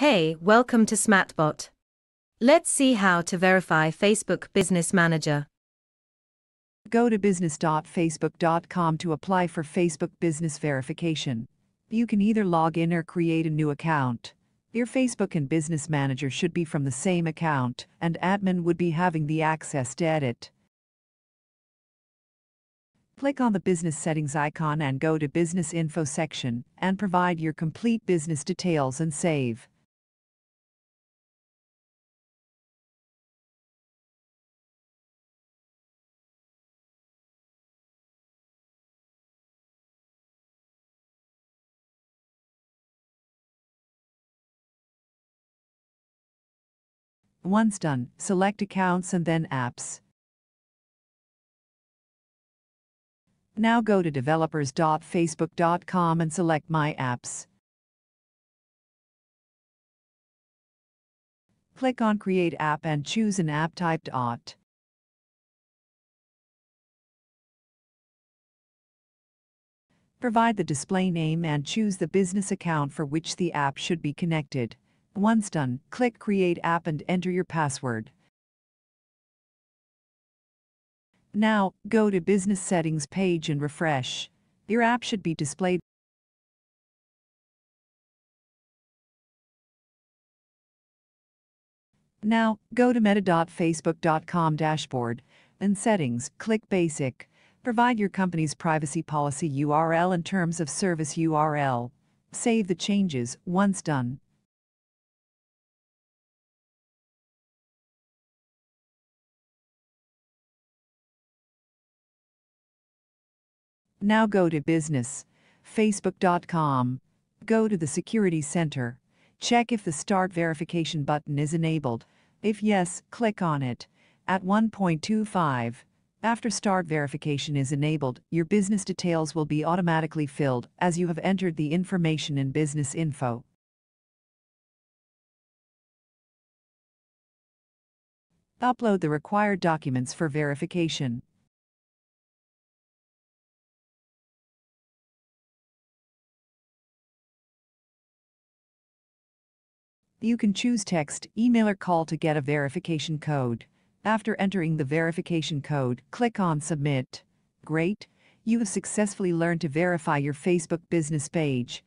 Hey, welcome to Smatbot. Let's see how to verify Facebook Business Manager. Go to business.facebook.com to apply for Facebook Business Verification. You can either log in or create a new account. Your Facebook and Business Manager should be from the same account, and admin would be having the access to edit. Click on the Business Settings icon and go to Business Info section and provide your complete business details and save. Once done, select Accounts and then Apps. Now go to developers.facebook.com and select My Apps. Click on Create App and choose an app type dot. Provide the display name and choose the business account for which the app should be connected. Once done, click Create App and enter your password. Now, go to Business Settings page and refresh. Your app should be displayed. Now, go to meta.facebook.com dashboard. In Settings, click Basic. Provide your company's privacy policy URL and terms of service URL. Save the changes once done. Now go to Business, Facebook.com. Go to the Security Center. Check if the Start Verification button is enabled. If yes, click on it. At 1.25, after Start Verification is enabled, your business details will be automatically filled as you have entered the information in Business Info. Upload the required documents for verification. You can choose text, email or call to get a verification code. After entering the verification code, click on Submit. Great! You have successfully learned to verify your Facebook business page.